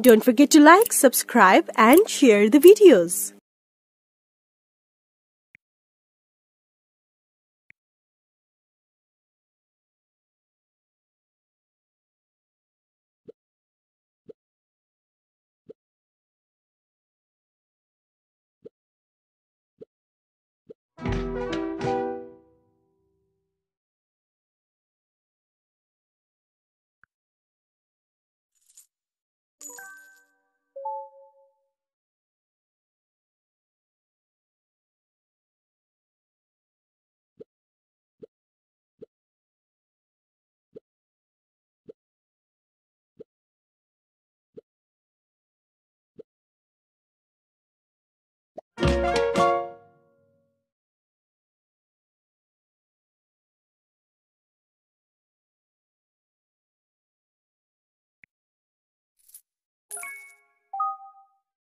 Don't forget to like, subscribe and share the videos. Música